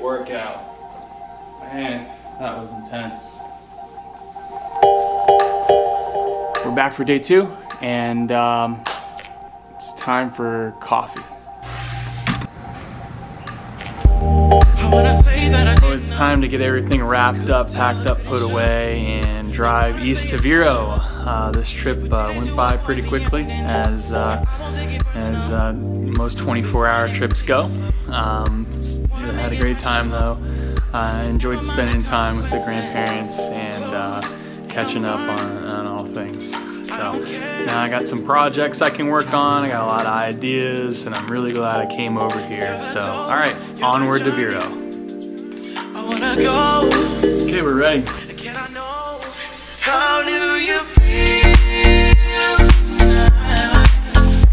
workout. Man, that was intense. We're back for day two, and um, it's time for coffee. So it's time to get everything wrapped up, packed up, put away, and drive east to Vero. Uh, this trip uh, went by pretty quickly, as uh, as uh, most 24-hour trips go. Um, had a great time though. I enjoyed spending time with the grandparents and uh, catching up on, on all things. So now I got some projects I can work on. I got a lot of ideas, and I'm really glad I came over here. So, all right, onward to Vero. Okay, we're ready.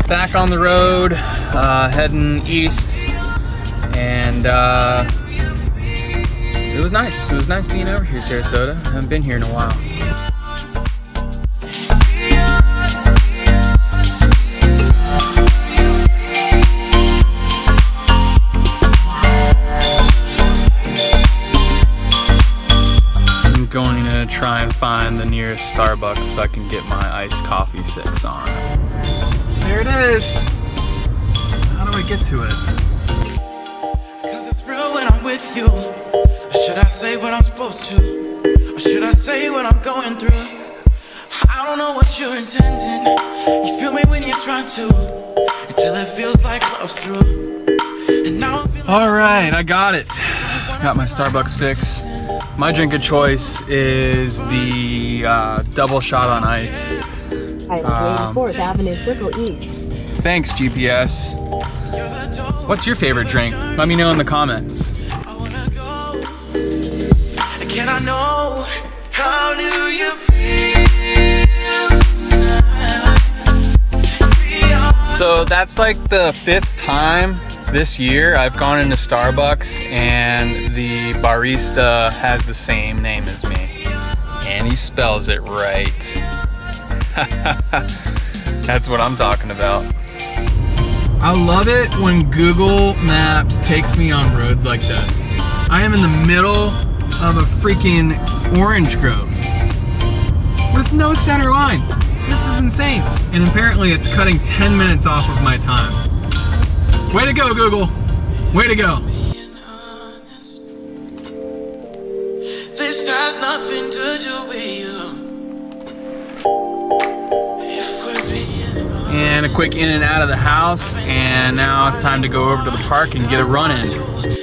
Back on the road, uh, heading east, and uh, it was nice. It was nice being over here, in Sarasota. I haven't been here in a while. I'm going to try and find the nearest Starbucks so I can get my iced coffee fix on. There it is. How do I get to it? Cause it's real when I'm with you. Or should I say what I'm supposed to? Or should I say what I'm going through? I don't know what you're intending. You feel me when you're trying to. Until it feels like love's through. Alright, I got it. Got my Starbucks fix. My drink of choice is the uh, double shot on ice. Um, 4th Avenue Circle East. Thanks, GPS. What's your favorite drink? Let me know in the comments. Can I know how do you feel So that's like the fifth time this year I've gone into Starbucks and the barista has the same name as me. And he spells it right. That's what I'm talking about. I love it when Google Maps takes me on roads like this. I am in the middle of a freaking orange grove with no center line. This is insane. And apparently it's cutting 10 minutes off of my time. Way to go, Google. Way to go. This has nothing to do with you. And a quick in and out of the house, and now it's time to go over to the park and get a run in.